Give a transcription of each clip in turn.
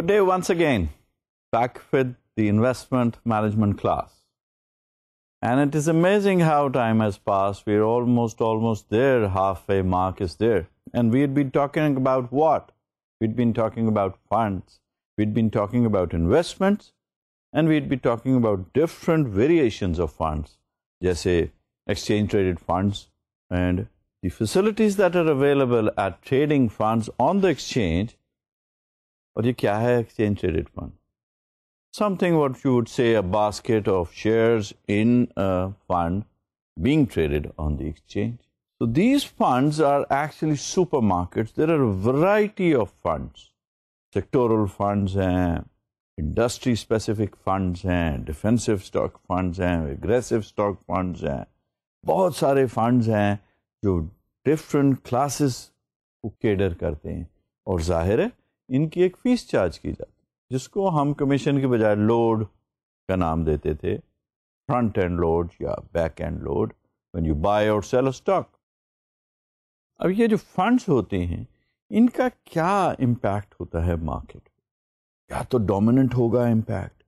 Good day once again, back with the investment management class. And it is amazing how time has passed. We're almost, almost there. Halfway mark is there. And we had been talking about what? We'd been talking about funds. We'd been talking about investments. And we'd be talking about different variations of funds. say exchange traded funds and the facilities that are available at trading funds on the exchange اور یہ کیا ہے exchange traded fund something what would say basket of shares in fund being traded on the exchange these funds are actually share market of funds sectoral funds ہیں industry specific funds ہیں defensive stock funds ہیں aggressive stock funds ہیں بہت سارے funds ہیں جو different classes کو cater کرتے ہیں اور ظاہر ہے ان کی ایک فیس چارج کی جاتی جس کو ہم کمیشن کے بجائے لوڈ کا نام دیتے تھے فرنٹ اینڈ لوڈ یا back end load when you buy اور سیل اسٹاک اب یہ جو فنڈس ہوتے ہیں ان کا کیا امپیکٹ ہوتا ہے مارکیٹ یا تو ڈومیننٹ ہوگا امپیکٹ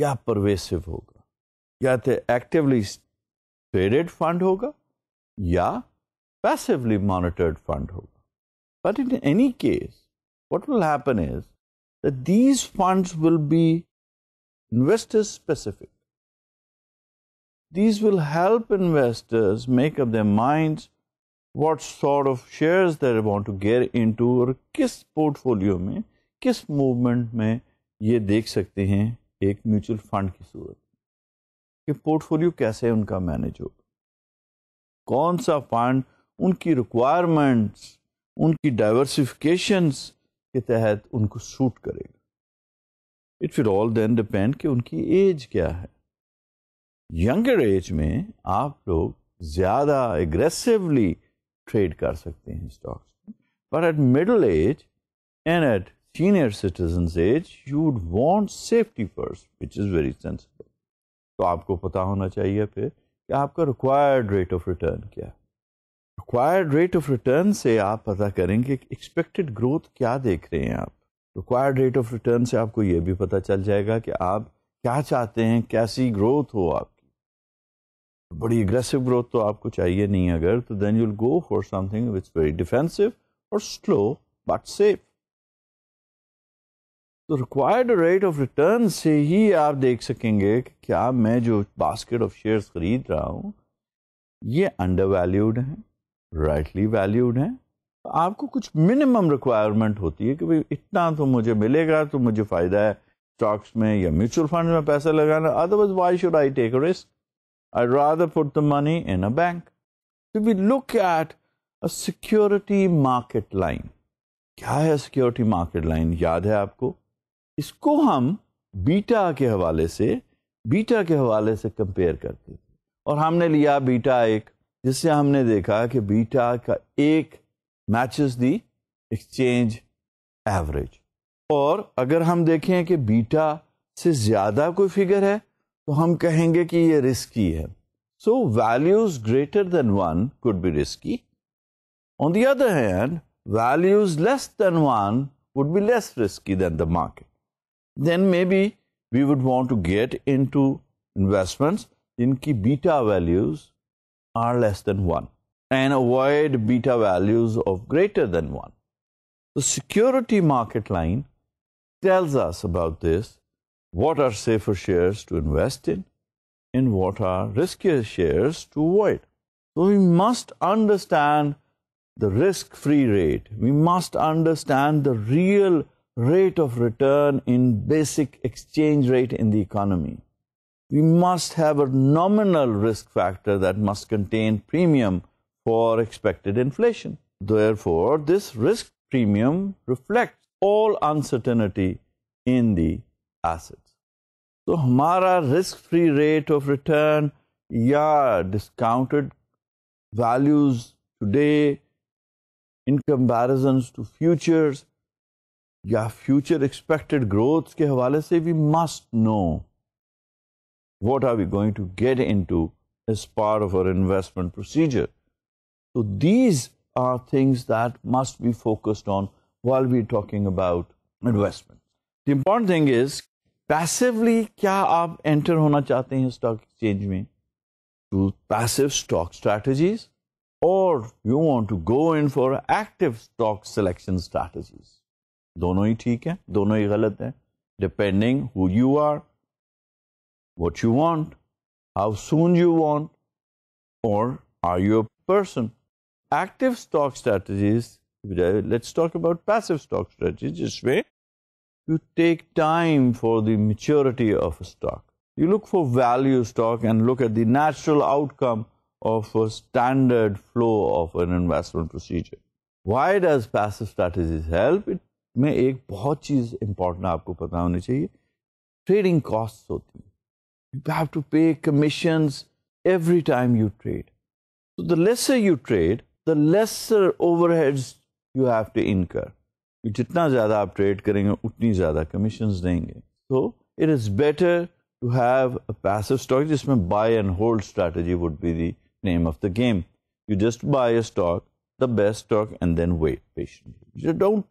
یا پرویسو ہوگا یا تو ایکٹیولی ٹریڈڈ فنڈ ہوگا یا پیسولی مانیٹرڈ فنڈ ہوگا but in any case what what will will will happen is that these These funds be investor specific. help investors make up their minds sort will ہیپیز fund will be انویسٹرفکل where کس port follow میں کس movement میں یہ دیکھ سکتے ہیں ایک میوچل فنڈ کی صورت پورٹ فولو کیسے ان کا مینیج ہوگا کون سا فنڈ ان کی ریکوائرمنٹس ان کی ڈائورسفکیشنس کے تحت ان کو سوٹ کرے گا اٹ آل دین ڈپینڈ کہ ان کی ایج کیا ہے ینگر ایج میں آپ لوگ زیادہ اگریسولی ٹریڈ کر سکتے ہیں stocks but at middle age and at senior citizens age you'd want safety purse which is very sensible تو آپ کو پتا ہونا چاہیے پھر کہ آپ کا ریکوائرڈ ریٹ آف ریٹرن کیا ہے ریکوائرڈ ریٹ آف ریٹرن سے آپ پتا کریں کہ ایکسپیکٹڈ گروتھ کیا دیکھ رہے ہیں آپ ریکوائرڈ ریٹ آف ریٹرن سے آپ کو یہ بھی پتا چل جائے گا کہ آپ کیا چاہتے ہیں کیسی گروتھ ہو آپ کی بڑی اگریسو گروتھ تو آپ کو چاہیے نہیں اگر تو then you go for something what very defensive اور سلو بٹ سیف تو ریکوائرڈ ریٹ آف ریٹرن سے ہی آپ دیکھ سکیں گے کہ کیا میں جو باسکٹ آف شیئرس خرید رہا ہوں یہ انڈر ویلیوڈ ہیں رائٹلی ویلیوڈ ہیں آپ کو کچھ منیمم ریکوائرمنٹ ہوتی ہے کہ بھائی اتنا تو مجھے ملے گا تو مجھے فائدہ ہے اسٹاکس میں یا میوچل فنڈ میں پیسہ لگانا why should I I take risk rather the money in a bank look at a security market line کیا ہے سیکیورٹی مارکیٹ لائن یاد ہے آپ کو اس کو ہم بیٹا کے حوالے سے بیٹا کے حوالے سے کمپیئر کرتے تھے اور ہم نے لیا بیٹا ایک جس سے ہم نے دیکھا کہ بیٹا کا ایک میچز دی ایکسچینج ایوریج اور اگر ہم دیکھیں کہ بیٹا سے زیادہ کوئی فگر ہے تو ہم کہیں گے کہ یہ رسکی ہے so values greater than one could be risky on the other hand values less than one would be less risky than the market then me be we would want to get in to investment in کی beta values are less than 1 and avoid beta values of greater than 1. The security market line tells us about this, what are safer shares to invest in and what are riskier shares to avoid. So we must understand the risk-free rate. We must understand the real rate of return in basic exchange rate in the economy we must have a nominal risk factor that must contain premium for expected inflation. Therefore, this risk premium reflects all uncertainty in the assets. So, our risk-free rate of return or discounted values today in comparisons to futures, یا future expected growth کے حوالے سے we must know what are we going to get into as part of our investment procedure. So these are things that must be focused on while we're talking about investment. The important thing is, passively kya aap enter hona chahte hain stock exchange mein? through passive stock strategies? Or you want to go in for active stock selection strategies? Dono hi theek hai, dono hi galat hai. Depending who you are, what you want, how soon you want, or are you a person? Active stock strategies, let's talk about passive stock strategies this way. You take time for the maturity of a stock. You look for value stock and look at the natural outcome of a standard flow of an investment procedure. Why does passive strategies help? It में एक बहुत चीज़ important आपको पता होनी चाहिए Trading costs होती है you have to pay commissions every time you trade. So the lesser you trade, the lesser overheads you have to incur. You, ज़्यादा आप ट्रेड करेंगे उतनी ज़्यादा कमीशंस देंगे so it is better to have a passive stock. This buy and hold strategy would be the name of the game. You just buy a stock, the best stock, and then wait patiently. don't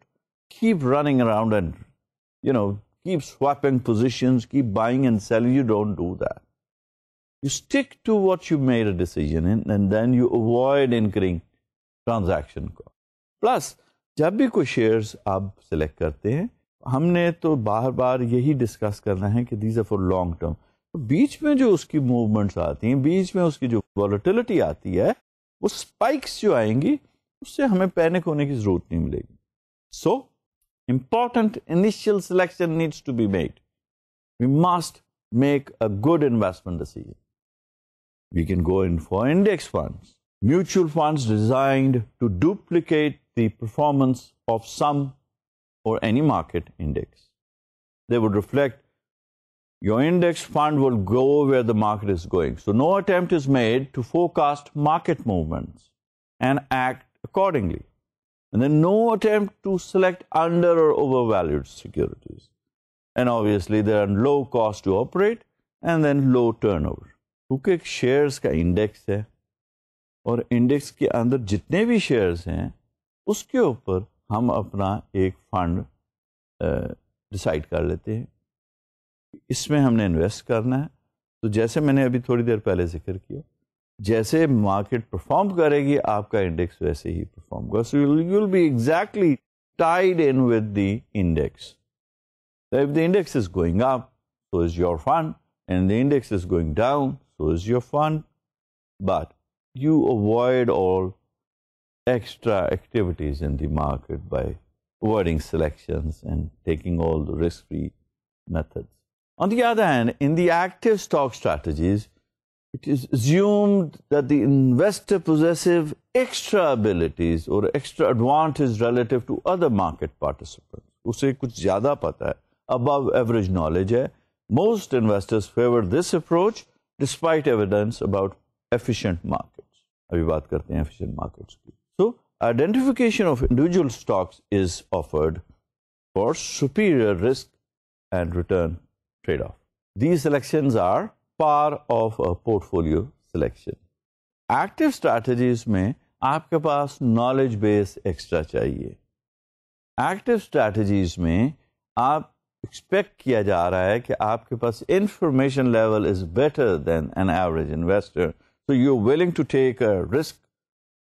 keep running around and, you know, keep keep swapping positions, buying and and selling. You You you you don't do that. stick to what made a decision in then avoid incurring transaction cost. Plus, جب بھی کوئی shares آپ select کرتے ہیں ہم نے تو بار بار یہی ڈسکس کرنا ہے کہ دیز آر لانگ ٹرم بیچ میں جو اس کی موومنٹس آتی ہیں بیچ میں اس کی جو ولیٹلٹی آتی ہے وہ اسپائکس جو آئیں گی اس سے ہمیں پینک ہونے کی ضرورت نہیں ملے گی so so, important initial selection needs to be made. We must make a good investment decision. We can go in for index funds, mutual funds designed to duplicate the performance of some or any market index. They would reflect your index fund will go where the market is going. So no attempt is made to forecast market movements and act accordingly. No attempt to select under or over valued securities and obviously they are low cost to operate and then low turnover کیونکہ ایک shares کا index ہے اور index کے اندر جتنے بھی shares ہیں اس کے اوپر ہم اپنا ایک فنڈ ڈسائڈ کر لیتے ہیں اس میں ہم نے انویسٹ کرنا ہے تو جیسے میں نے ابھی تھوڑی دیر پہلے ذکر کیا जैसे market perform करेगी आपका index वैसे ही परफॉर्म करेगा सो you'll be exactly tied in with the index. So if the index is going up, so is your fund, and the index is going down, so is your fund. But you avoid all extra activities in the market by avoiding selections and taking all the risk-free methods. On the other hand, in the active stock strategies, it is assumed that the investor possesses extra abilities or extra advantage relative to other market participants. उसे "Kuch ज्यादा pata hai, above average knowledge Most investors favor this approach despite evidence about efficient markets. अभी बात करते हैं efficient markets की So identification of individual stocks is offered for superior risk and return trade-off. These selections are part of a portfolio selection active strategies में आपके पास knowledge base extra चाहिए active strategies में आप एक्सपेक्ट किया जा रहा है कि आपके पास information level is better than an average investor so you willing to take a risk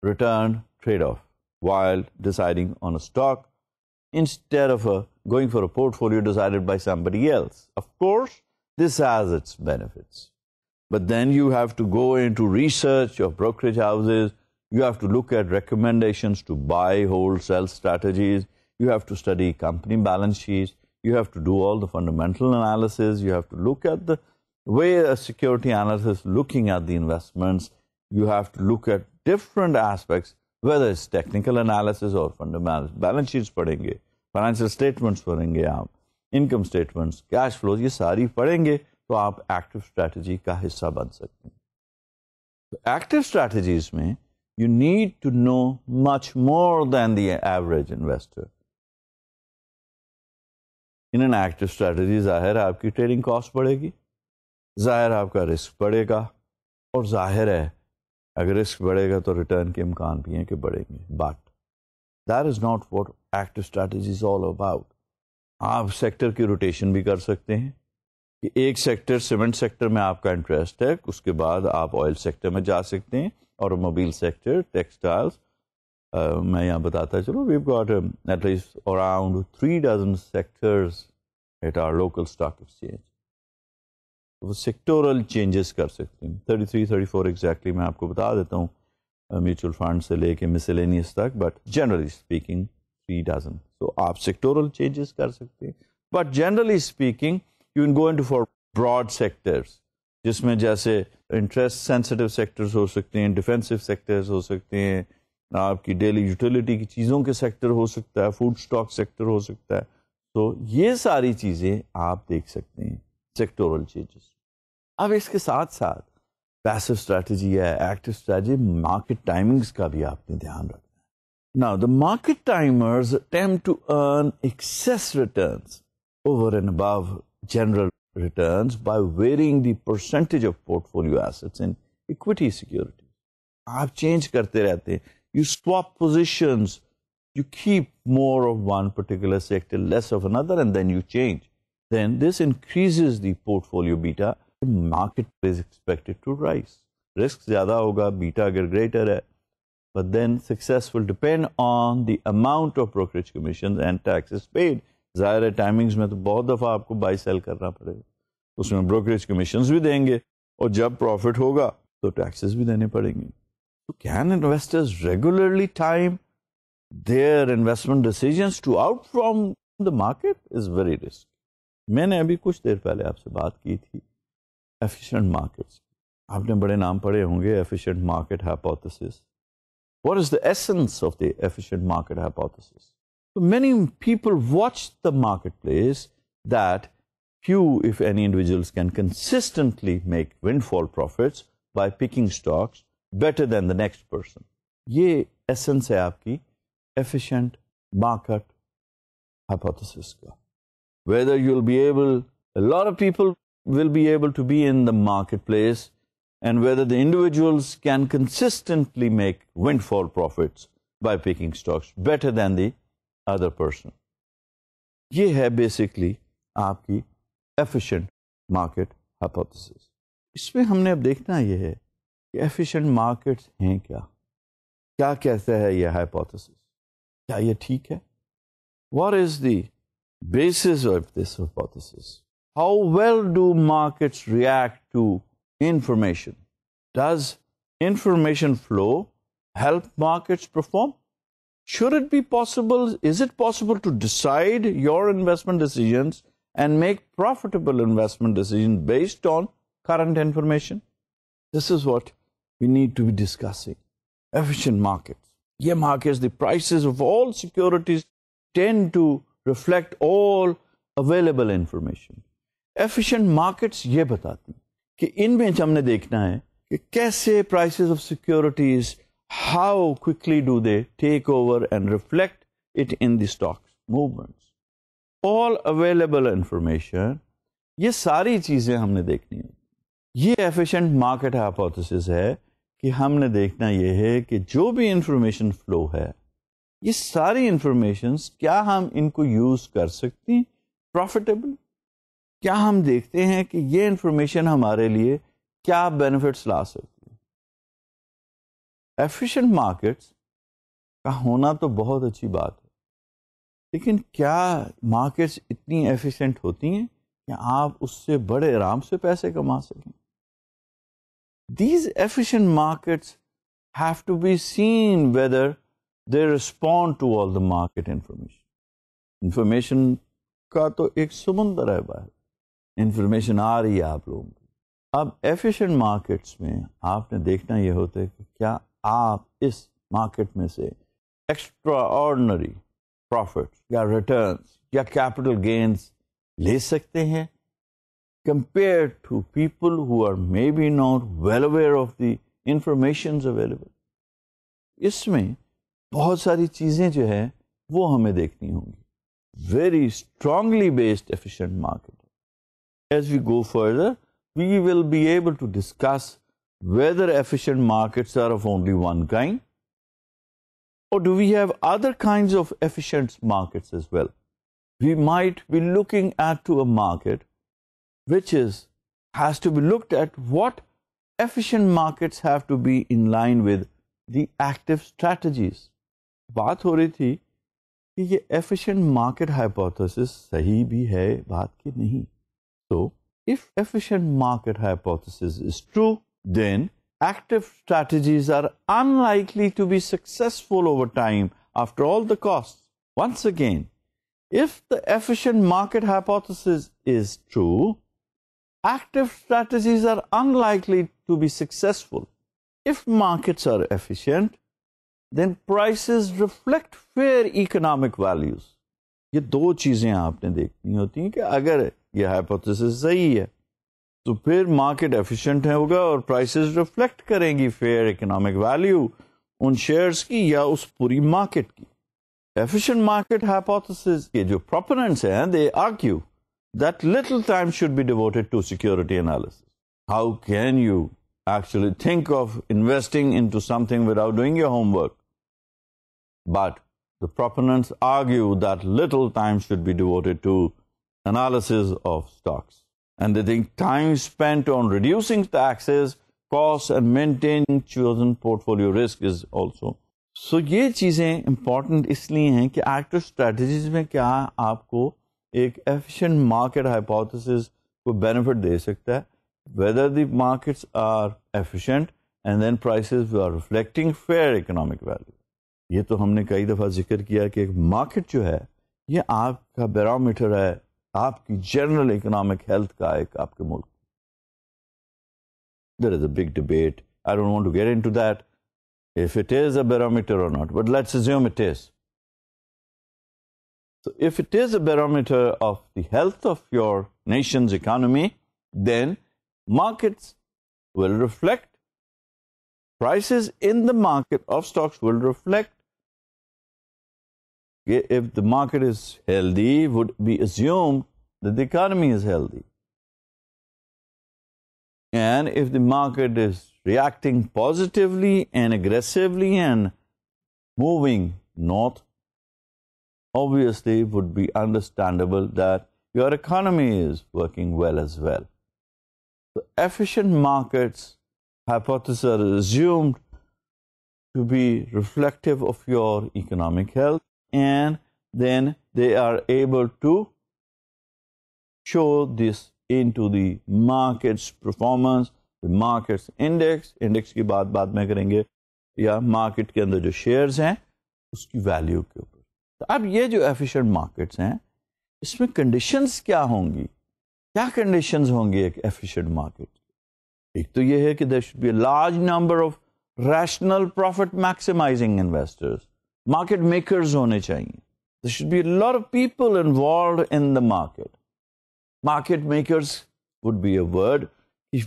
return trade-off while deciding on a stock instead of a, going for a portfolio decided by somebody else. Of course, this has its benefits. But then you have to go into research of brokerage houses. You have to look at recommendations to buy, hold, sell strategies. You have to study company balance sheets. You have to do all the fundamental analysis. You have to look at the way a security analyst is looking at the investments. You have to look at different aspects, whether it's technical analysis or fundamental balance sheets पढ़ेंगे, financial statements पढ़ेंगे आप, income statements cash flows یہ ساری پڑھیں گے تو آپ active strategy کا حصہ بن سکتے ہیں ایکٹیو اسٹریٹجیز میں you need to know much more than the average investor in an active strategy ظاہر آپ کی ٹریڈنگ کاسٹ بڑھے گی ظاہر آپ کا رسک بڑھے گا اور ظاہر ہے اگر رسک بڑھے گا تو ریٹرن کے امکان بھی ہیں کہ بڑھیں گے but that is not what active strategy is all about آپ سیکٹر کی روٹیشن بھی کر سکتے ہیں کہ ایک سیکٹر سیمنٹ سیکٹر میں آپ کا انٹرسٹ ہے اس کے بعد آپ آئل سیکٹر میں جا سکتے ہیں اور موبائل سیکٹر ٹیکسٹائلس میں یہاں بتاتا ہے چلو we've got at least around three dozen sectors at our local stock exchange وہ سیکٹورل چینجز کر سکتے ہیں thirty three thirty four exactly میں آپ کو بتا دیتا ہوں میوچل فنڈ سے لے کے مسلینیس تک but generally speaking three dozen آپ سیکٹورل چینجز کر سکتے ہیں but generally speaking you to for broad sectors جس میں جیسے انٹرسٹ سینسٹیو ہو ہو سکتے سکتے ہیں ہیں ڈیفینسو آپ کی ڈیلی یوٹیلیٹی کی چیزوں کے سیکٹر ہو سکتا ہے فوڈ اسٹاک سیکٹر ہو سکتا ہے تو یہ ساری چیزیں آپ دیکھ سکتے ہیں سیکٹورل چینجز اب اس کے ساتھ ساتھ پیسو اسٹریٹجی ہے ایکٹیو اسٹریٹجی مارکیٹ ٹائمنگس کا بھی آپ نے دھیان رکھا Now, the market timers attempt to earn excess returns over and above general returns by varying the percentage of portfolio assets in equity securities. I've करते रहते You swap positions. You keep more of one particular sector, less of another, and then you change. Then this increases the portfolio beta. The market is expected to rise. Risk ज़्यादा होगा, beta अगर greater है. But then successful depend on the amount of brokerage commission میں تو بہت دفعہ آپ کو بائی سیل کرنا پڑے گا اس میں بروکریج کمیشنز بھی دیں گے اور جب پروفٹ ہوگا تو ٹیکسز بھی دینے پڑیں گے تو can investors regularly time their investment decisions to out from the market is very risk میں نے ابھی کچھ دیر پہلے آپ سے بات کی تھی ایفیشنٹ مارکیٹس آپ نے بڑے نام پڑھے ہوں گے efficient hypothesis What is the essence of the efficient market hypothesis? So many people watch the marketplace that few, if any, individuals can consistently make windfall profits by picking stocks better than the next person. ये essence है आपकी efficient market hypothesis Whether you'll be able, a lot of people will be able to be in the marketplace and whether the individuals can consistently make windfall profits by picking stocks better than the other person. ये है basically आपकी efficient market hypothesis इसमें हमने अब देखना यह है कि एफिशिएंट मार्केट्स हैं क्या क्या कहता है यह कि एफिशिएट मारकटस ह कया कया कहता ह यह कया यह ठीक है what is the basis of this hypothesis? How well do markets react to information. Does information flow help markets perform? Should it be possible? Is it possible to decide your investment decisions and make profitable investment decisions based on current information? This is what we need to be discussing. Efficient markets. Yeah, markets, the prices of all securities tend to reflect all available information. Efficient markets ये बताती کہ ان بیچ ہم نے دیکھنا ہے کہ کیسے prices of securities how quickly do they take over and reflect it in the stock movements all available information یہ ساری چیزیں ہم نے دیکھنی ہے یہ ایفیشنٹ مارکیٹ ہائپوتھس ہے کہ ہم نے دیکھنا یہ ہے کہ جو بھی انفارمیشن فلو ہے یہ ساری انفارمیشنس کیا ہم ان کو یوز کر سکتے ہیں پروفیٹیبل کیا ہم دیکھتے ہیں کہ یہ انفارمیشن ہمارے لیے کیا بینیفٹس لا سکتے ایفیشینٹ مارکیٹس کا ہونا تو بہت اچھی بات ہے لیکن کیا مارکیٹس اتنی ایفیشینٹ ہوتی ہیں کہ آپ اس سے بڑے آرام سے پیسے کما سکیں these efficient markets have to be seen whether they respond to all the market information information کا تو ایک سمندر ہے باہر انفارمیشن آ رہی ہے آپ لوگوں کی اب ایفیشینٹ مارکیٹس میں آپ نے دیکھنا یہ ہوتا ہے کہ کیا آپ اس مارکیٹ میں سے ایکسٹرا آرڈنری پروفٹ یا ریٹرنس یا کیپٹل گینس لے سکتے ہیں compare to people who are may be not well aware of the information available اس میں بہت ساری چیزیں جو ہے وہ ہمیں دیکھنی ہوں گی very strongly based efficient market as we We be be be to to to efficient efficient markets markets of or do have have other kinds well? might looking at at a market which is has looked what in line with the active strategies. بات ہو رہی تھی کہ یہ market hypothesis صحیح بھی ہے بات کی نہیں So, if efficient market hypothesis is true, then active strategies are unlikely to be successful over time after all the costs. Once again, if the efficient market hypothesis is true, active strategies are unlikely to be successful. If markets are efficient, then prices reflect fair economic values. ये दो चीजें आपने देखनी होती हैं कि अगर یہ ہائپوتھس صحیح ہے تو پھر مارکیٹ ایف ہوگا اور پرائسز ریفلیکٹ کریں گی فیئر اکنامک ویلیو ان کی یا اس پوری مارکیٹ کی ایفیشنٹ کے جو پروپرنٹس ہیں they that little time should be devoted to security analysis how can you actually think of investing into something without doing your homework but the proponents that little time should be devoted to analysis of stocks. And they think time spent on reducing taxes, costs and maintaining chosen portfolio risk is also. So ये चीज़ें important इसलिए हैं कि active strategies में क्या आपको एक efficient market hypothesis को benefit दे सकता whether the markets are efficient and then prices are reflecting fair economic value. ये तो हमने कई दफ़ा जिक्र किया कि एक मार्केट जो है ये आपका barometer है आपकी जनरल इकोनॉमिक हेल्थ का there is a big debate. I don't want to get into that, if it is a barometer or not, but let's assume it is. So if it is a barometer of the health of your nation's economy, then markets will reflect, prices in the market of stocks will reflect if the market is healthy, would be assumed that the economy is healthy. And if the market is reacting positively and aggressively and moving north, obviously it would be understandable that your economy is working well as well. So efficient markets hypothesis are assumed to be reflective of your economic health and then they are able to show this into the markets performance markets index index کی بات بات میں کریں گے یا market کے اندر جو shares ہیں اس کی ویلو کے اوپر اب یہ جو ایفیشنٹ مارکیٹس ہیں اس میں کنڈیشنس کیا ہوں گی کیا کنڈیشن ہوں گی ایک ایفیشینٹ مارکیٹ ایک تو یہ ہے کہ there should be large number of rational profit maximising investors market makers होने चाहिए there should be a lot of people involved in the market. Market makers would be a word.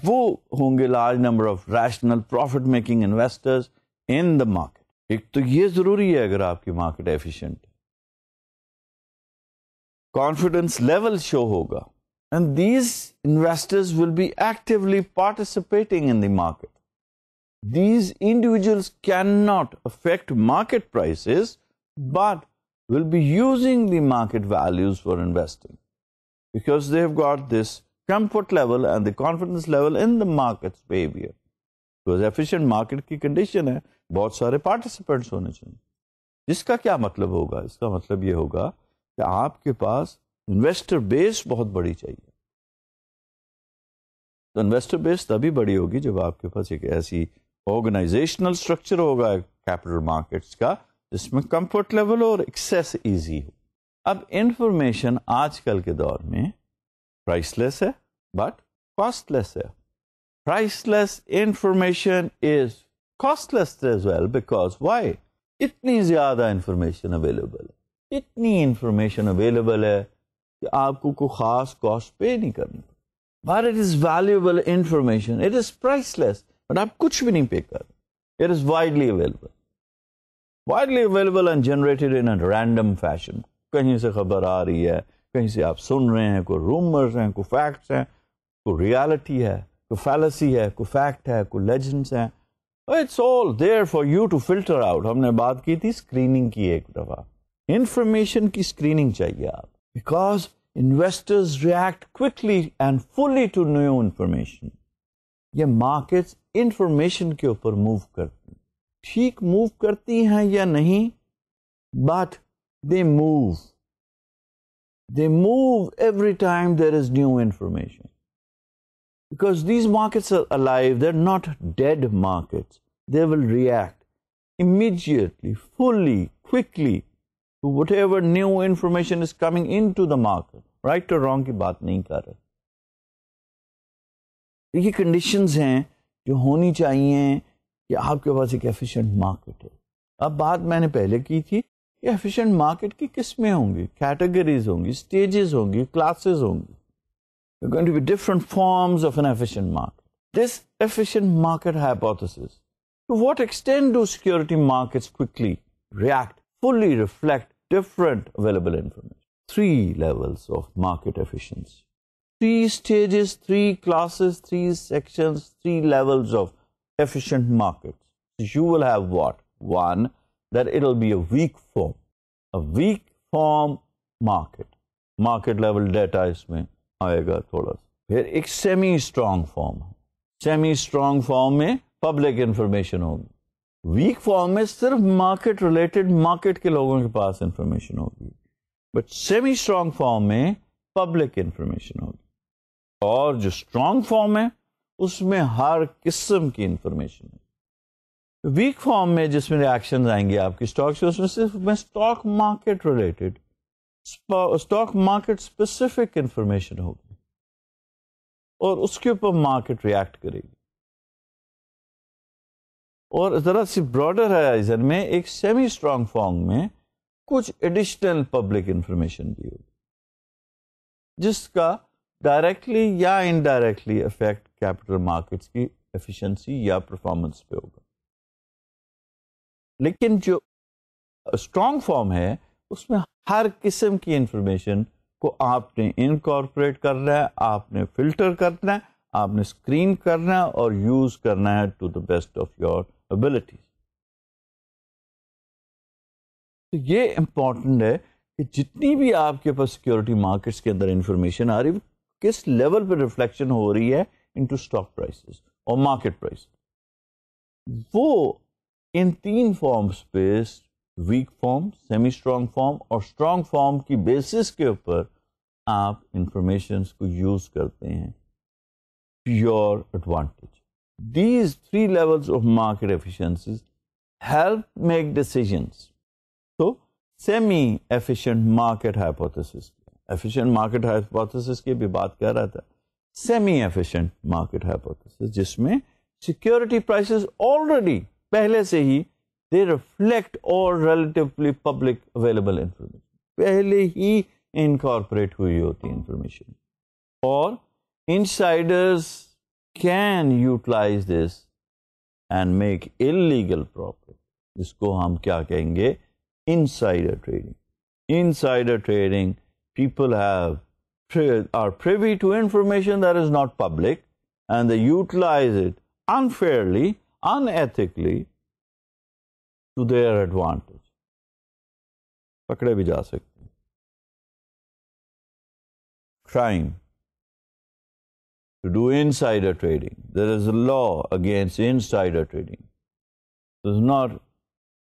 वो होंगे large number of rational profit making investors in the market एक तो ये जरूरी है अगर आपकी मार्केट एफिशिएंट है कॉन्फिडेंस लेवल शो होगा and these investors will be actively participating in the market these individuals cannot affect market prices, but will be using the market values for investing because they've got this comfort level and the confidence level in the market's behavior. Because efficient market की condition है are सारे participants होने चाहिए इसका क्या मतलब होगा इसका मतलब ये होगा कि आपके पास investor बेस बहुत बड़ी चाहिए तो इन्वेस्टर बेस तभी बड़ी होगी जब आपके آرگنائزیشنل اسٹرکچر ہوگا کیپٹل مارکیٹس کا جس میں کمفرٹ لیول اور ایکسیس ایزی ہو اب انفارمیشن آج کل کے دور میں پرائس لیس ہے بٹ کاسٹ لیس ہے price less information is cost less as well because why اتنی زیادہ انفارمیشن اویلیبل ہے اتنی انفارمیشن اویلیبل ہے کہ آپ کو کوئی خاص کاسٹ پے نہیں کرنی بٹ اٹ از کرنا information it is price less آپ کچھ بھی نہیں پے کر it is widely available widely available and generated in random fashion کہیں کہیں سے سے خبر آ رہی ہے ہے ہے ہے آپ سن رہے ہیں ہیں ہیں ہیں کوئی کوئی کوئی کوئی کوئی کوئی facts reality fallacy fact legends it's all for you to filter out ہم نے بات کی تھی اسکریننگ کی ایک دفعہ انفارمیشن کی اسکریننگ چاہیے آپ because investors react quickly and fully to new information یہ مارکیٹس انفارمیشن کے اوپر موو کرتے ٹھیک موو کرتی ہیں یا نہیں but they move they move every time there is new information because these markets markets are alive not dead they will react immediately fully whatever new information is coming into the market right اور wrong کی بات نہیں کر رہے یہ conditions ہیں جو ہونی چاہیے کہ آپ کے پاس ایک مارکیٹ اب بات میں نے پہلے کی کی تھی کہ مارکیٹ مارکیٹ مارکیٹ قسمیں ہوں ہوں ہوں ہوں گی گی گی گی categories stages classes different different forms of an this hypothesis to what extent do security react fully reflect available information three levels of market efficiency three stages, three classes, three sections, three levels of efficient markets. You will have what? One, that it will be a weak form. A weak form market. Market level data is me. Aayega thoda sa. Here, ek semi-strong form. Semi-strong form mein public information hogi. Weak form mein sirf market related market ke logon ke paas information hogi. But semi-strong form mein public information hogi. اور جو strong form ہے اس میں ہر قسم کی information ہے weak form میں جس میں ریئکشن آئیں گے آپ کی اسٹاک اسٹاک اسٹاک سے اس میں میں صرف market market related specific information ہوگی اور اس کے اوپر مارکیٹ ریئیکٹ کرے گی اور ذرا سی براڈر ہرائزن میں ایک سیمی اسٹرانگ فارم میں کچھ ایڈیشنل پبلک انفارمیشن بھی ہوگی جس کا ڈائریکٹلی یا انڈائریکٹلی افیکٹ کیپٹل مارکیٹس کی ایفیشنسی یا پرفارمنس پہ ہوگا لیکن جو اسٹرانگ فارم ہے اس میں ہر قسم کی انفارمیشن کو آپ نے انکارپوریٹ کرنا ہے آپ نے فلٹر کرنا ہے آپ نے اسکرین کرنا ہے اور یوز کرنا ہے to the best of your abilities تو یہ امپورٹنٹ ہے کہ جتنی بھی آپ کے پاس سیکورٹی مارکیٹس کے اندر انفارمیشن آ رہی ہے وہ کس لیول پہ ریفلیکشن ہو رہی ہے انٹو اسٹاک پرائسز اور مارکیٹ پرائس وہ ان تین فارمز پہ weak form semi strong form اور اسٹرانگ فارم کی بیسس کے اوپر آپ انفارمیشن کو یوز کرتے ہیں pure advantage these three levels of market efficiency make decisions تو semi efficient market hypothesis efficient market hypothesis کی بھی بات کر رہا تھا سیمی ایفیشینٹ مارکیٹ ہائپوتھس جس میں سیکیورٹی پرائسز آلریڈی پہلے سے ہی دے ریفلیکٹ اور ریلیٹیولی پبلک اویلیبل انفارمیشن پہلے ہی انکارپوریٹ ہوئی ہوتی انفارمیشن اور insiders can utilise this and make illegal property جس کو ہم کیا کہیں گے insider trading insider trading people have are privy to information that is not public and they utilize it unfairly, unethically to their advantage. पकड़े भी जा सकते हैं to do insider trading. There is a law against insider trading. This is not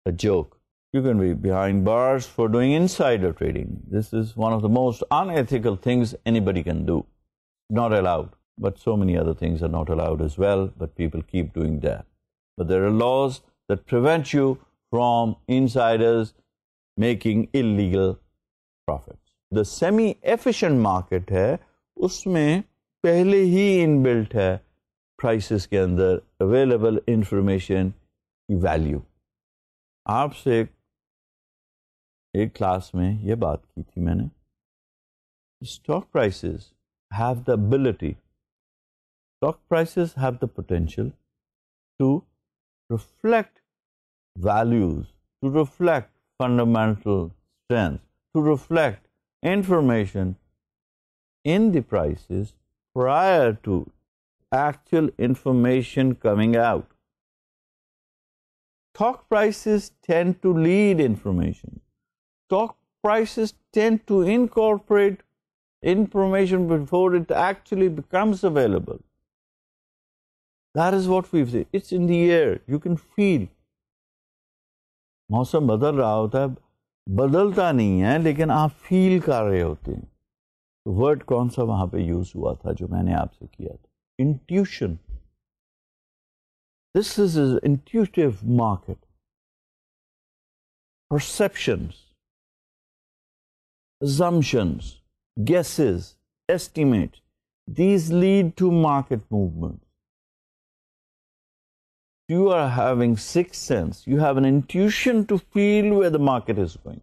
a joke. You can be behind bars for doing insider trading. This is one of the most unethical things anybody can do. Not allowed. But so many other things are not allowed as well, but people keep doing that. But there are laws that prevent you from insiders making illegal profits. The semi-efficient market है, usme pehle hi inbuilt hai prices ke अंदर available information value. Aap se ایک class میں یہ بات کی تھی میں نے stock prices have the ability stock prices have the potential to to reflect reflect values fundamental strength to reflect information in the prices prior to actual information coming out prices tend to lead information stock prices tend to incorporate information before it actually becomes available. That is what we've seen. It's in the air. You can feel. Mausam badal raha hota hai. Badalta nahi hai, lekin aap feel kar rahe hote hain. Word "konsa" sa wahan pe use hua tha, jo maine aapse kiya Intuition. This is an intuitive market. Perceptions assumptions, guesses, estimates. These lead to market movements. You are having sixth sense. You have an intuition to feel where the market is going.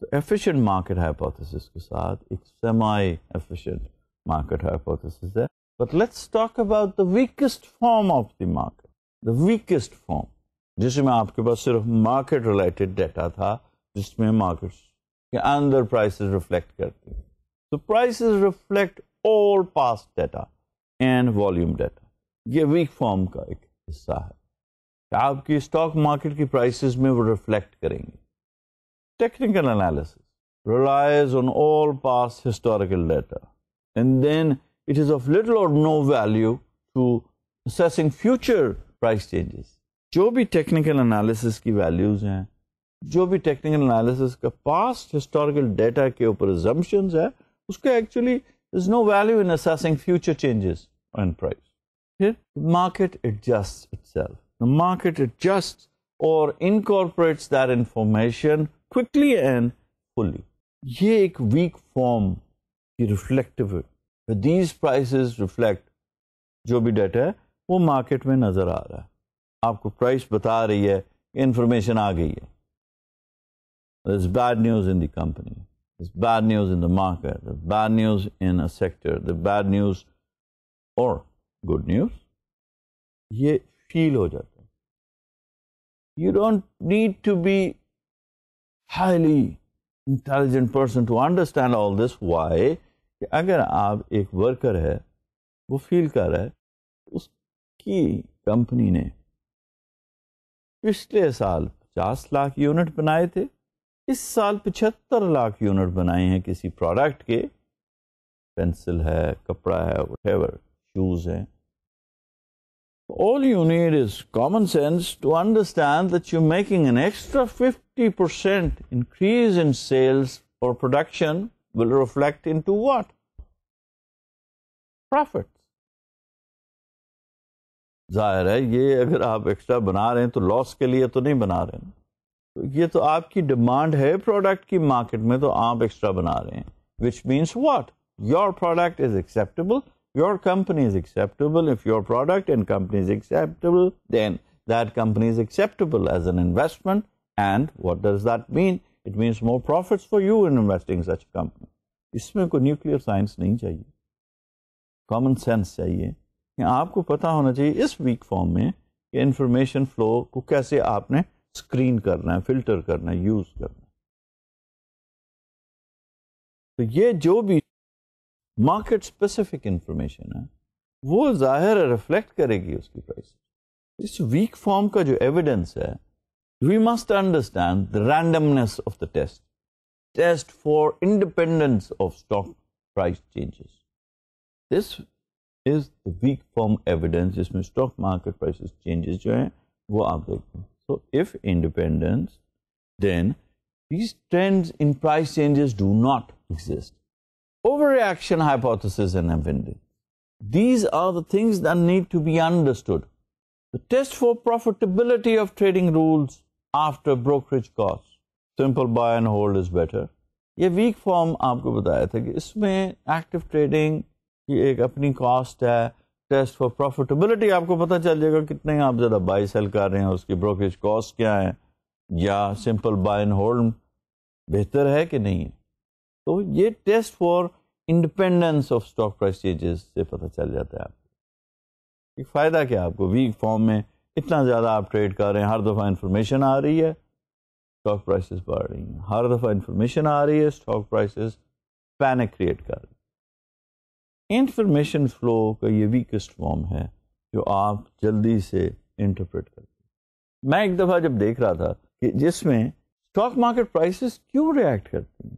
The efficient market hypothesis के it's semi efficient market hypothesis there. But let's talk about the weakest form of the market. The weakest form. जिसमें आपके पास सिर्फ market related data था جس میں markets کے اندر prices reflect کرتے تو prices reflect all past data and volume data یہ ویک فارم کا ایک حصہ ہے کہ آپ کی اسٹاک مارکیٹ کی پرائسز میں وہ ریفلیکٹ کریں گے technical analysis relies on all past historical data and then it is of little اور no value to tossing future price changes جو بھی ٹیکنیکل انالیسز کی ویلیوز ہیں جو بھی ٹیکنیکل انالیسس کا پاسٹ ہسٹوریکل ڈیٹا کے اوپر زمشنز ہے اس کا actually is no value in assessing future changes price پھر market adjust itself market adjust اور incorporates that information quickly and fully یہ ایک ویک فارم کی ریفلیکٹ دیز پرائسز ریفلیکٹ جو بھی ڈیٹا ہے وہ مارکیٹ میں نظر آ رہا ہے آپ کو پرائس بتا رہی ہے انفارمیشن آ گئی ہے There's bad news in the company. There's bad news in the market. There's bad news in a sector. انٹر bad news اور گڈ نیوز یہ فیل ہو جاتا you don't need to be highly intelligent person to understand all this why کہ اگر آپ ایک worker ہے وہ فیل کر رہا ہے اس کی کمپنی نے پچھلے سال پچاس لاکھ یونٹ بنائے تھے اس سال پچہتر لاکھ یونٹ بنائے ہیں کسی پروڈکٹ کے پینسل ہے کپڑا ہے وٹ ایور شوز ہیں all you you need is common sense to understand that making an extra fifty percent increase in sales اور production will reflect into what profit ظاہر ہے یہ اگر آپ ایکسٹرا بنا رہے ہیں تو لاس کے لیے تو نہیں بنا رہے ہیں یہ تو آپ کی ڈیمانڈ ہے پروڈکٹ کی مارکیٹ میں تو آپ ایکسٹرا بنا رہے ہیں which means what your product is acceptable your company is acceptable if your product and company is acceptable then that company is acceptable as an investment and what does that mean it means more profits for you investing such company اس میں کوئی nuclear science نہیں چاہیے common sense چاہیے کہ آپ کو پتہ ہونا چاہیے اس ویک فارم میں کہ انفارمیشن فلو کو کیسے آپ نے اسکرین کرنا ہے فلٹر کرنا ہے یوز کرنا ہے تو یہ جو بھی مارکیٹ اسپیسیفک انفارمیشن ہے وہ ظاہر ریفلیکٹ کرے گی اس کی اس ویک فارم کا جو ایویڈنس ہے we must understand the the the randomness of of test test for independence stock stock price changes changes this is weak form evidence جس میں مارکیٹ پرائسز جو ہیں وہ آپ دیکھتے ہیں So if independence, then these trends in price changes do not exist. Overreaction hypothesis and abundance. These are the things that need to be understood. The test for profitability of trading rules after brokerage costs. Simple buy and hold is better. ये week form आपको बताया था कि इसमें active trading की एक अपनी cost है ٹیسٹ فار پروفیٹیبلٹی آپ کو پتہ چل جائے گا کتنے آپ زیادہ بائی سیل کر رہے ہیں اس کی بروکریج کاسٹ کیا ہے یا سمپل بائی اینڈ ہولڈ بہتر ہے کہ نہیں تو یہ test for independence of stock price changes سے پتہ چل جاتا ہے آپ کو فائدہ کیا آپ کو ویک فارم میں اتنا زیادہ آپ ٹریڈ کر رہے ہیں ہر دفعہ انفارمیشن آ رہی ہے اسٹاک پرائسز بڑھ رہی ہیں ہر دفعہ انفارمیشن آ رہی ہے اسٹاک پرائسز پینک کریٹ کر رہی ہے انفارمیشن فلو کا یہ ویکسٹ فارم ہے جو آپ جلدی سے انٹرپریٹ کرتے میں ایک دفعہ جب دیکھ رہا تھا کہ جس میں اسٹاک مارکیٹ پرائسز کیوں ریئیکٹ کرتی ہیں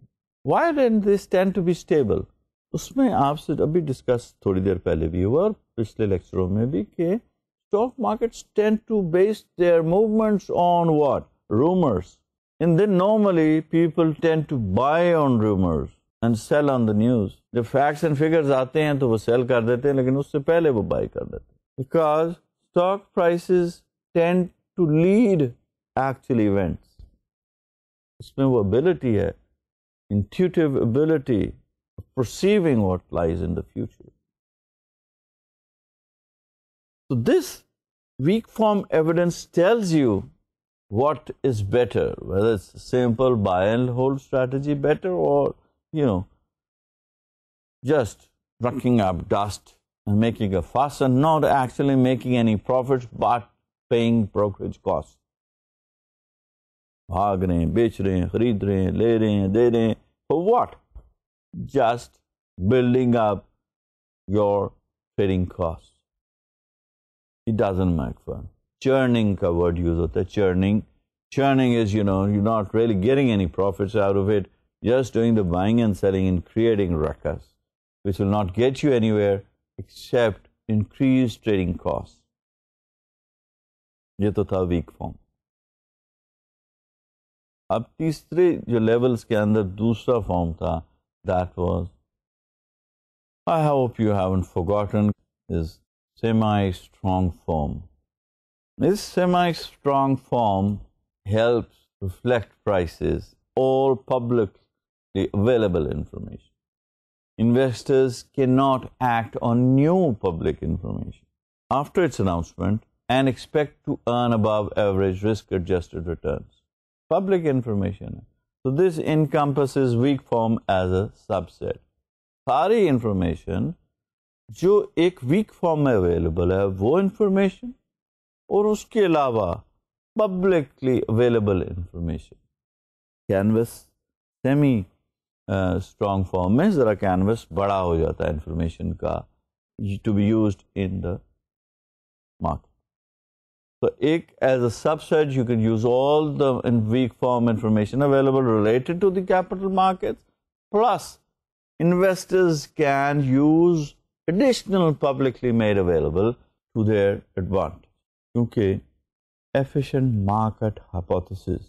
why this tend to be stable اس میں آپ سے ابھی ڈسکس تھوڑی دیر پہلے بھی ہوا اور پچھلے لیکچروں میں بھی کہ stock markets tend to base their movements on what rumours and then normally people tend to buy on rumours and sell on the news जब फैक्ट्स एंड फिगर्स आते हैं तो वो सेल कर देते हैं लेकिन उससे पहले वो बाई कर देते हैं because stock prices tend to lead actual events उसमें वो एबिलिटी है intuitive ability perceiving what lies in the future So this weak form evidence tells you what is better, whether it's simple buy and hold strategy better or you know, just trucking up dust and making a fuss and not actually making any profits but paying brokerage costs. भाग रहे हैं बेच रहे हैं खरीद रहे हैं ले रहे हैं दे रहे हैं for what just building up your churning का वर्ड यूज होता churning churning is you know you're not really getting any profits out of it just doing the buying and selling and creating ruckus, which will not get you anywhere except increased trading costs. This was था weak form अब तीसरे जो levels के अंदर दूसरा form था that was I hope you haven't forgotten is semi This semi-strong form helps reflect prices. All public the available information. Investors cannot act on new public information after its announcement and expect to earn above average risk adjusted returns. Public information. So this encompasses weak form as a subset. सारी information जो एक week form में available है वो information और उसके अलावा publicly available information. Canvas, semi strong form में ज़रा कैनवस बड़ा हो जाता है इंफॉर्मेशन का to be use in the market तो एक as a subset you can use all the week form information available related to the capital market plus investors can use additional publicly made available to their advantage. क्योंकि efficient market hypothesis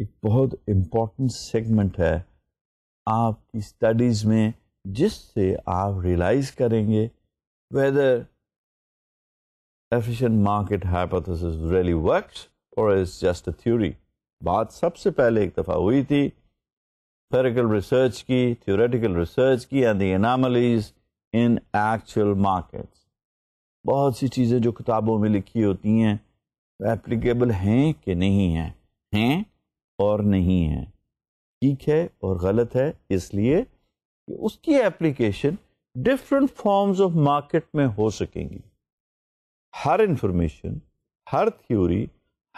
ایک بہت important segment ہے آپ کی studies میں جس سے آپ ریلائز کریں گے whether efficient markets really is just a theory بات سب سے پہلے ایک دفعہ ہوئی تھی فیریکل ریسرچ کی تھیوریٹیکل ریسرچ کی and the anomaly in actual markets بہت سی چیزیں جو کتابوں میں لکھی ہوتی ہیں اپلیکیبل ہیں کہ نہیں ہیں ہیں اور نہیں ہے ٹھیک ہے اور غلط ہے اس لیے کہ اس کی application different forms of market میں ہو سکیں گی ہر انفارمیشن ہر تھیوری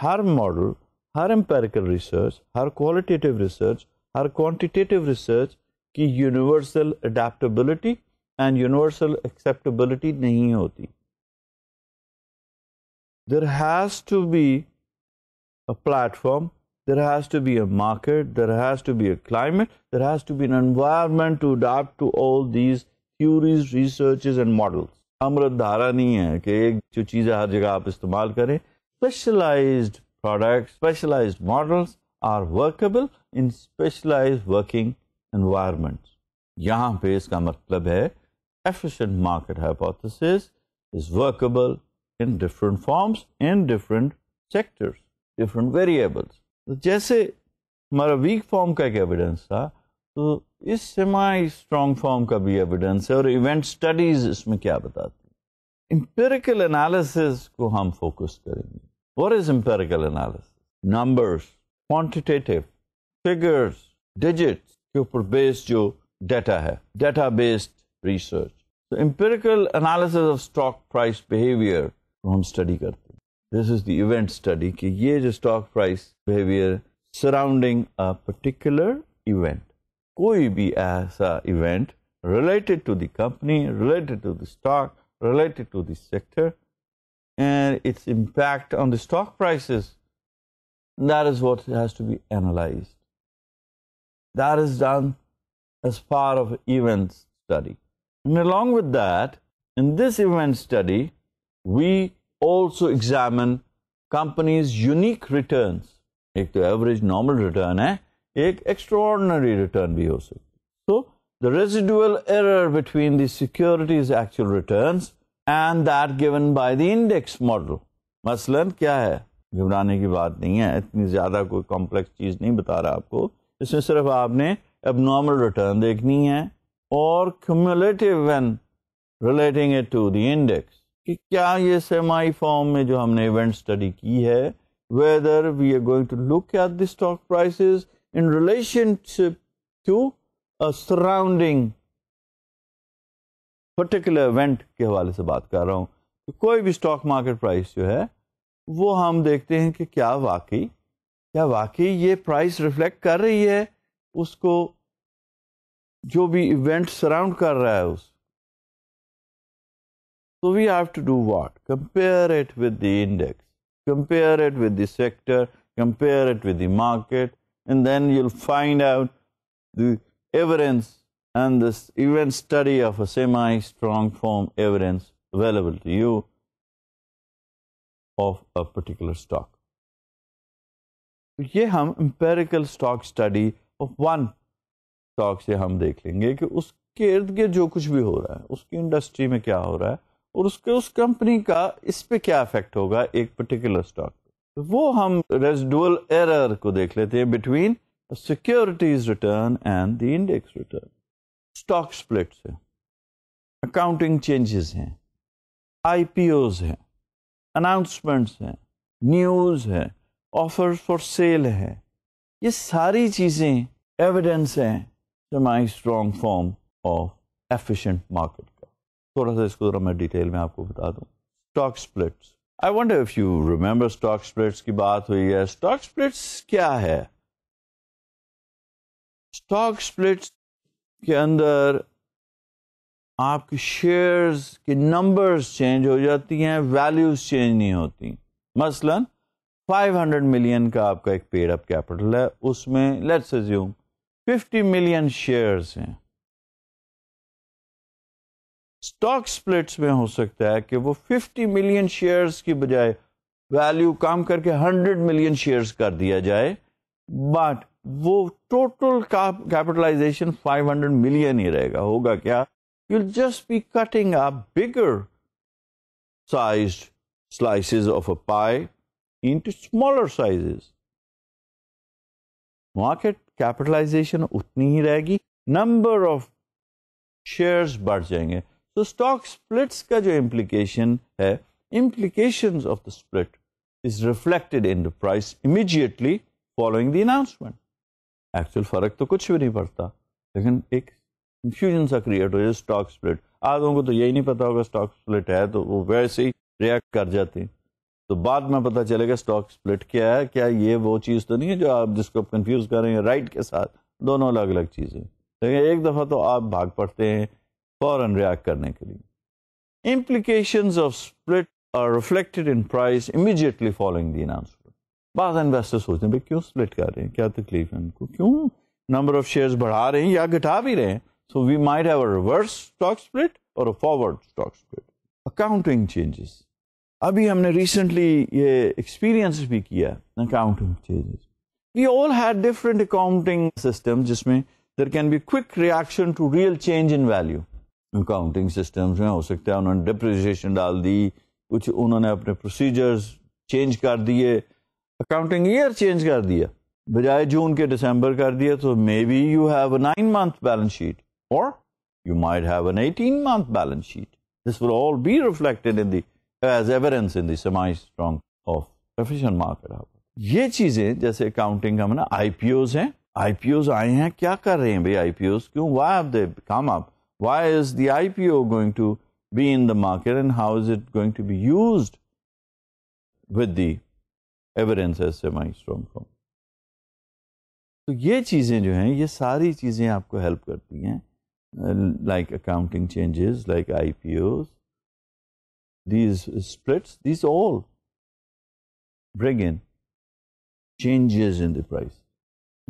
ہر ماڈل ہر امپیریکل ریسرچ ہر کوالٹیٹیو ریسرچ ہر کوانٹیٹیو ریسرچ کی universal adaptability and universal acceptability نہیں ہوتی there has to be a platform There has to be a market, there has to be a climate, there has to be an environment to adapt to all these theories, researches and models. Amrit Dhara नहीं है कि एक जो चीज़ें हर जगह आप इस्तेमाल करें specialised product specialised models are workable in specialised working environments यहाँ पे इसका मतलब efficient market hypothesis is workable in different forms in different sectors, different variables. جیسے ہمارا ویک فارم کا ایک ایویڈنس تھا تو اس سمائی اسٹرانگ فارم کا بھی ایویڈنس ہے اور ایونٹ اسٹڈیز اس میں کیا بتاتی امپیریکل انالیسز کو ہم فوکس کریں گے what is empirical analysis numbers quantitative figures digits کے اوپر بیس جو ڈیٹا ہے data based research empirical analysis of stock price behaviour کو ہم اسٹڈی کرتے this is the event study कि ये जो stock price behavior surrounding a particular event कोई भी ऐसा event related to the company related to the stock related to the sector and its impact on the stock prices that is what has to be analyzed that is done as part of event study and along with that in this event study we also examine companies' unique returns. Ek to average normal return hai, ek extraordinary return bhi ho sakti. So, the residual error between the security's actual returns and that given by the index model. Maslan kya hai? گھبرانے کی بات نہیں ہے اتنی زیادہ کوئی complex چیز نہیں بتا رہا آپ کو اس میں صرف آپ نے اب نارمل ریٹرن دیکھنی ہے اور کمیولیٹیو وین ریلیٹنگ کہ کیا یہ سیمائی فارم میں جو ہم نے ایونٹ اسٹڈی کی ہے whether we are going to look at the stock prices in relationship to surrounding particular event کے حوالے سے بات کر رہا ہوں کہ کوئی بھی اسٹاک مارکیٹ پرائس جو ہے وہ ہم دیکھتے ہیں کہ کیا واقعی کیا واقعی یہ پرائس ریفلیکٹ کر رہی ہے اس کو جو بھی ایونٹ سراؤنڈ کر رہا ہے اس So we have to do what? Compare it with the index, compare it with the sector, compare it with the market, and then you'll find out the evidence and this event study of a semi-strong form evidence available to you of a particular stock. ये हम empirical stock study of one stock से हम देख लेंगे कि उसके इर्द गिर्द जो कुछ भी हो रहा है उसकी इंडस्ट्री में क्या हो रहा है اور اس کے اس کمپنی کا اس پہ کیا افیکٹ ہوگا ایک پرٹیکولر اسٹاک پہ وہ ہم ریزڈول ایرر کو دیکھ لیتے ہیں between securities return and the index return stock splits ہیں اکاؤنٹنگ چینجز ہیں آئی پی اوز ہیں اناؤنسمنٹس ہیں نیوز ہیں آفر فار سیل ہے یہ ساری چیزیں ایویڈنس ہیں my strong form of efficient market تھوڑا سا اس کو ذرا میں ڈیٹیل میں آپ کو بتا دوں stock splits splits I want you remember stock کی بات ہوئی ہے اسٹاک اسٹاک اسپلٹس اسپلٹس کیا ہے کے اندر آپ کی شیئرز کی نمبرز چینج ہو جاتی ہیں ویلیوز چینج نہیں ہوتی مثلا 500 ملین کا آپ کا ایک پیڈ اپ کیپٹل ہے اس میں لیٹس ایزیوم 50 ملین شیئرز ہیں اسٹاک اسپلٹس میں ہو سکتا ہے کہ وہ ففٹی ملین شیئرس کی بجائے ویلیو کم کر کے ہنڈریڈ ملین شیئرس کر دیا جائے بٹ وہ total capitalisation five hundred million ہی رہے گا ہوگا کیا you just be cutting a bigger size slices of a pie in to smaller sizes market capitalisation اتنی ہی رہے گی نمبر آف شیئرس بڑھ جائیں گے تو اسٹاک اسپلٹس کا جو امپلیکیشن ہے implication of the the split is reflected in price following the announcement actual فرق تو کچھ بھی نہیں پڑتا لیکن ایک کنفیوژن سا کریٹ ہو جائے اسٹاک اسپلٹ کو تو یہی نہیں پتا ہوگا اسٹاک اسپلٹ ہے تو وہ ویسے ہی ریئیکٹ کر جاتے ہیں تو بعد میں پتا چلے گا اسٹاک اسپلٹ کیا ہے کیا یہ وہ چیز تو نہیں ہے جو آپ جس کو کنفیوز کر رہے ہیں رائٹ کے ساتھ دونوں الگ الگ چیزیں لیکن ایک دفعہ تو آپ بھاگ پڑتے ہیں فوراً کرنے کے لیے implications of split are reflected in price immediately following the بعض انویسٹر سوچتے ہیں بھائی کیوں کر رہے ہیں کیا تکلیف ہے ان کو کیوں نمبر آف شیئرز بڑھا رہے ہیں یا گھٹا بھی رہے ہیں so we might have a reverse stock stock split split اور فارورڈ اکاؤنٹنگ چینجز ابھی ہم نے ریسنٹلی یہ ایکسپیرینس بھی کیا accounting changes we all had different accounting system جس میں there can be reaction to real change in value accounting systems میں ہو سکتا ہے انہوں انہوں نے نے ڈال دی کچھ اپنے پروسیجرز چینج کر دیے اکاؤنٹنگ ایئر چینج کر دیا بجائے جون کے ڈسمبر کر دیا تو may be you have a nine month balance sheet اور you might have an eighteen month balance sheet this will all be reflected as in the strong of market یہ چیزیں جیسے اکاؤنٹنگ نا آئی آئی پی پی اوز اوز ہیں آئے ہیں کیا کر رہے ہیں بھائی آئی پی اوز کیوں وائی ہیو دے کام آپ why is the I P O going to be in the market and how is it going to be use with the ever تو یہ چیزیں جو ہیں یہ ساری چیزیں آپ کو ہیلپ کرتی ہیں like accounting changes like I P Os these splits these all bring changes in the price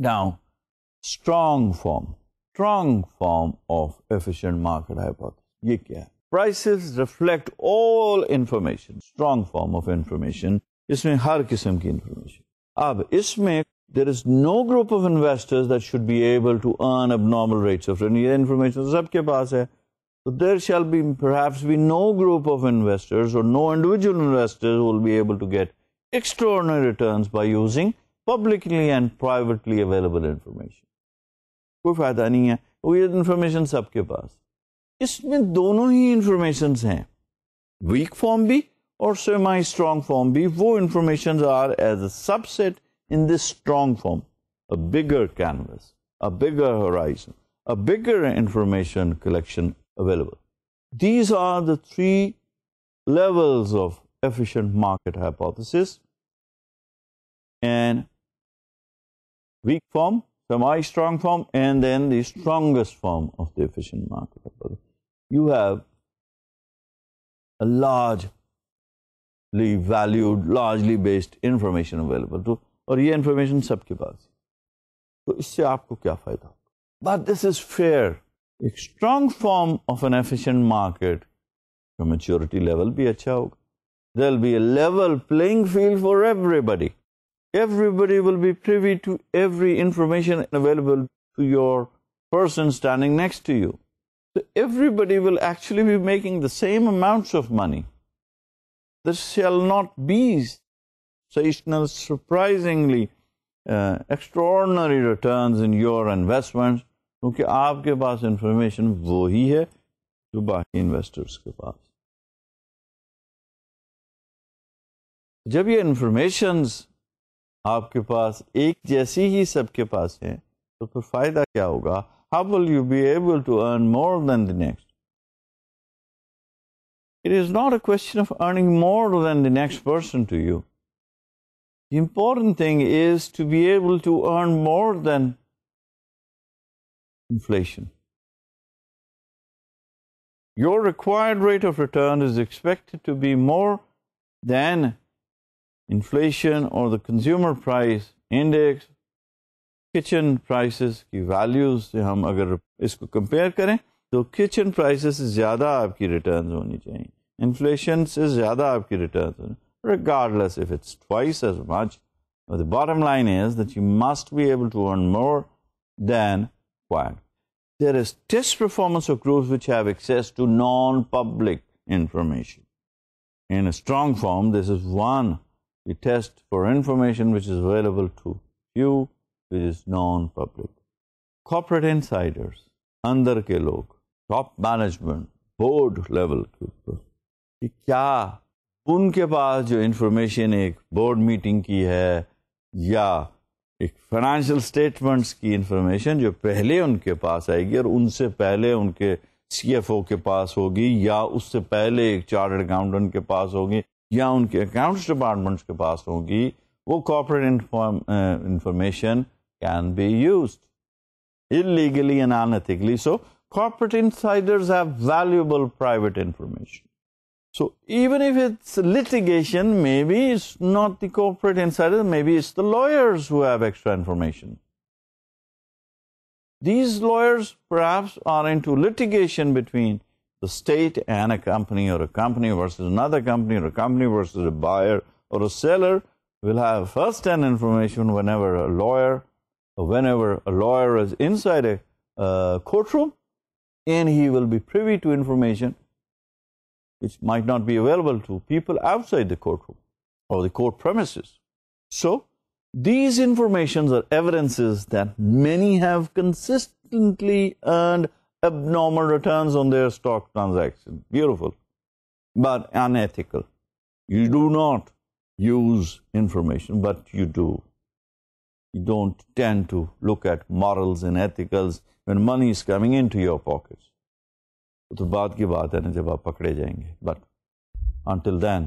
now strong form strong form of efficient market hypothesis. ये क्या? Prices reflect all information. Strong form of information. इसमें हर किस्म की information. अब इसमें there is no group of investors that should be able to earn abnormal rates of return. ये information सबके पास है. So there shall be perhaps be no group of investors or no individual investors will be able to get extraordinary returns by using publicly and privately available information. کوئی فائدہ نہیں ہے وہ یہ information سب کے پاس اس میں دونوں ہی انفارمیشنز ہیں ویک فارم بھی اور سوئمائی اسٹرانگ فارم بھی وہ انفارمیشنگ فارم اے بر کی Ryzen a bigger information collection available these are the three levels of efficient market hypothesis and weak form semi-strong form, and then the strongest form of the efficient market. You have a largely valued, largely based information available to, or ye information sabke paas. So, isse aapko But this is fair. A strong form of an efficient market, your maturity level bhi acha hoga. There'll be a level playing field for everybody everybody will be privy to every information available to your person standing next to you. So everybody will actually be making the same amounts of money. There shall not be sensational, surprisingly uh, extraordinary returns in your investments क्योंकि आपके have information वो ही है जो बाकी investors के पास जब آپ کے پاس ایک جیسی ہی سب کے پاس ہیں تو پھر فائدہ کیا ہوگا how will you be able to earn more than the next it is not a question of earning more than the next person to you important thing is to be able to earn more than inflation your required rate of return is expect to be more than inflation or the consumer price index, kitchen prices' की values से हम अगर इसको compare करें तो kitchen prices से ज़्यादा आपकी रिटर्न होनी चाहिए regardless if it's twice as much but the bottom line is that you must be able to earn more than what. there is test performance of groups which have access to non-public information. In a strong form, this is one test for information which is available to you was non public اندر کے لوگ top management board level کے اوپر کہ کیا ان کے پاس جو انفارمیشن ایک بورڈ میٹنگ کی ہے یا ایک فائنینشیل اسٹیٹمنٹس کی انفارمیشن جو پہلے ان کے پاس آئے گی اور ان سے پہلے ان کے سی ایف او کے پاس ہوگی یا اس سے پہلے ایک چارٹرڈ اکاؤنٹنٹ کے پاس ہوگی या उनके departments डिपार्टमेंट्स pass पास होंगी corporate corporate information can be use illegally and analytically. so corporate insiders have valuable private information so even if it's litigation maybe it's not the corporate insiders maybe it's the lawyers who have extra information these lawyers perhaps are into litigation between the state and a company or a company versus another company or a company versus a buyer or a seller will have first-hand information whenever a lawyer whenever a lawyer is inside a uh, courtroom and he will be privy to information which might not be available to people outside the courtroom or the court premises. So these informations are evidences that many have consistently earned stock transaction beautiful but unethical you do not use information but you do you don't look at morals and ethical money is coming into your pockets بعد کی بات ہے نا جب آپ پکڑے جائیں گے but until then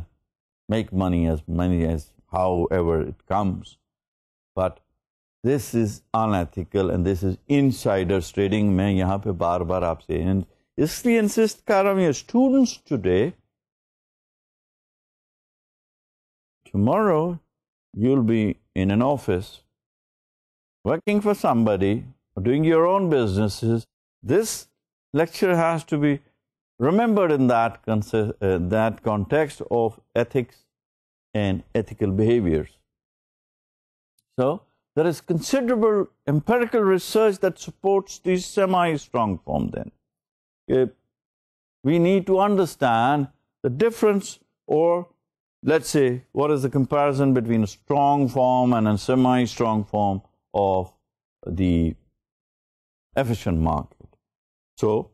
make money as money as however it comes but this is unethical and this is insider trading मैं यहाँ पे बार बार आपसे इसलिए इंसिस्ट कर रहा हूँ students today tomorrow you'll be in an office working for somebody doing your own businesses this lecture has to be remembered in that uh, that context of ethics and ethical behaviors so there is considerable empirical research that supports these semi-strong form then. Uh, we need to understand the difference or let's say what is the comparison between a strong form and a semi-strong form of the efficient market. So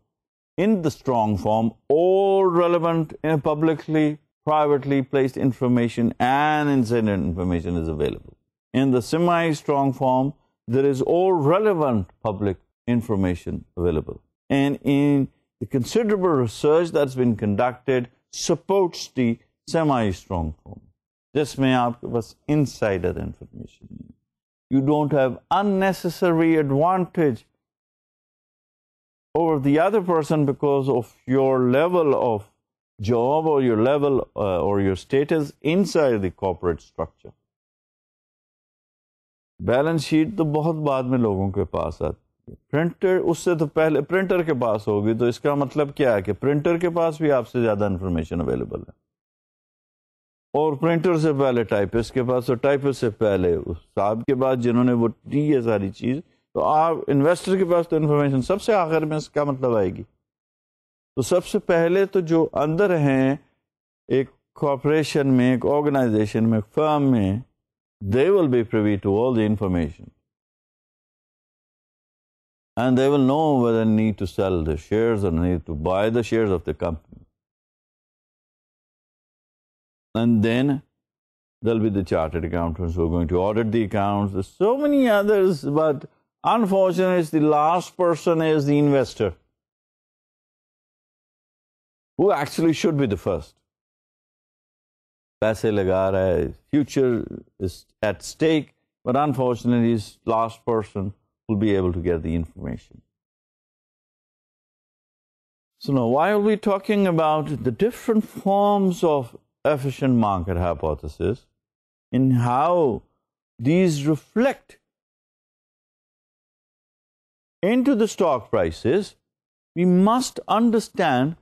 in the strong form, all relevant uh, publicly, privately placed information and incident information is available in the semi-strong form, there is all relevant public information available. And in the considerable research that's been conducted supports the semi-strong form. This may give us insider information. You don't have unnecessary advantage over the other person because of your level of job or your level uh, or your status inside the corporate structure. Balance sheet تو بہت بعد میں لوگوں کے پاس آتی ہے printer اس سے تو پہلے پرنٹر کے پاس ہوگی تو اس کا مطلب کیا ہے کہ پرنٹر کے پاس بھی آپ سے زیادہ انفارمیشن اویلیبل ہے اور پرنٹر سے پہلے ٹائپس ٹائپس کے پاس اور سے پہلے اس صاحب کے پاس جنہوں نے وہ دی ہے ساری چیز تو آپ انویسٹر کے پاس تو انفارمیشن سب سے آخر میں اس کا مطلب آئے گی تو سب سے پہلے تو جو اندر ہیں ایک کوپریشن میں ایک آرگنائزیشن میں ایک فرم میں they will be privy to all the information. And they will know whether they need to sell the shares or need to buy the shares of the company. And then there'll be the chartered accountants who are going to audit the accounts. There's so many others, but unfortunately, the last person is the investor, who actually should be the first. पैसे लगा future is at stake, but unfortunately, but last person will be able to get the information. So now, why are we talking about the different forms of efficient market hypothesis and how these reflect into the stock prices? We must understand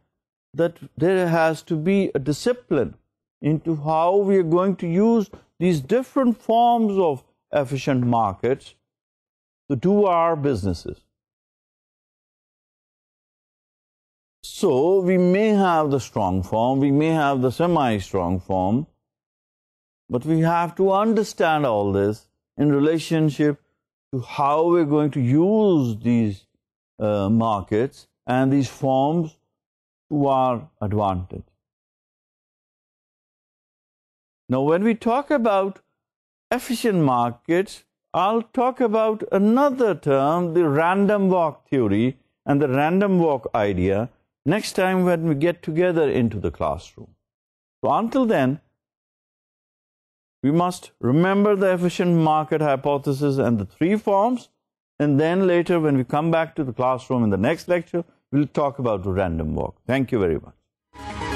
that there has to be a discipline into how we are going to use these different forms of efficient markets to do our businesses. So we may have the strong form, we may have the semi-strong form, but we have to understand all this in relationship to how we're going to use these uh, markets and these forms to our advantage. Now, when we talk about efficient markets, I'll talk about another term, the random walk theory and the random walk idea, next time when we get together into the classroom. So, until then, we must remember the efficient market hypothesis and the three forms, and then later when we come back to the classroom in the next lecture, we'll talk about random walk. Thank you very much.